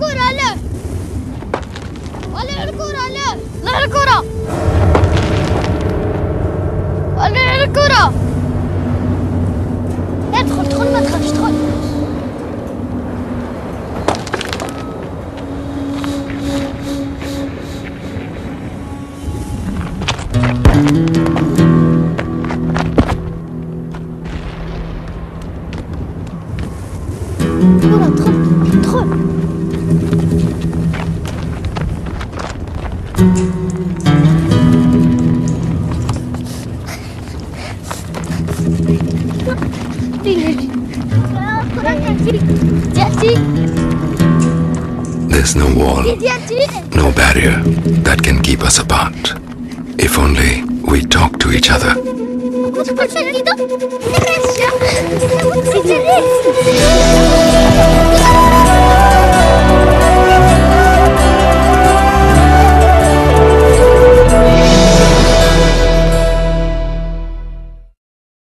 الكرة لا. لا الكرة لا. الكرة. ادخل ادخل ما تخافش ادخل ادخل There's no wall, no barrier that can keep us apart. If only we talk to each other.